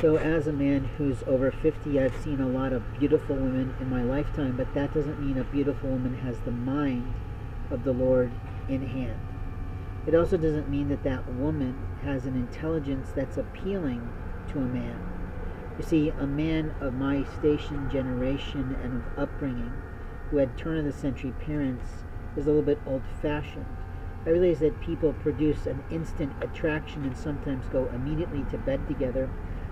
So, as a man who's over 50, I've seen a lot of beautiful women in my lifetime, but that doesn't mean a beautiful woman has the mind of the Lord in hand. It also doesn't mean that that woman has an intelligence that's appealing to a man. You see, a man of my station, generation, and of upbringing, who had turn of the century parents, is a little bit old fashioned. I realize that people produce an instant attraction and sometimes go immediately to bed together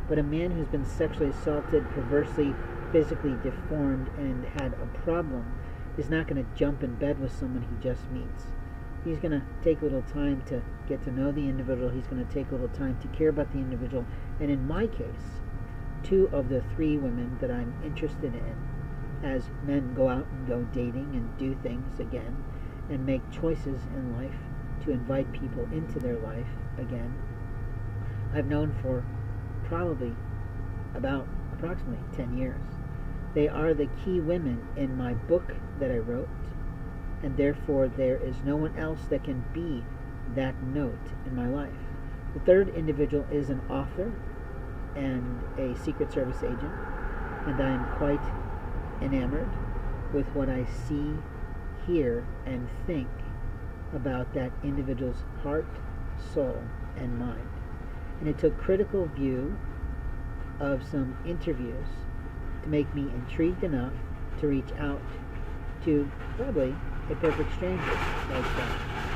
but a man who's been sexually assaulted, perversely, physically deformed, and had a problem is not going to jump in bed with someone he just meets. He's going to take a little time to get to know the individual. He's going to take a little time to care about the individual. And in my case, two of the three women that I'm interested in, as men go out and go dating and do things again and make choices in life to invite people into their life again, I've known for probably about approximately 10 years. They are the key women in my book that I wrote, and therefore there is no one else that can be that note in my life. The third individual is an author and a Secret Service agent, and I am quite enamored with what I see, hear, and think about that individual's heart, soul, and mind and it took critical view of some interviews to make me intrigued enough to reach out to probably a perfect stranger like that.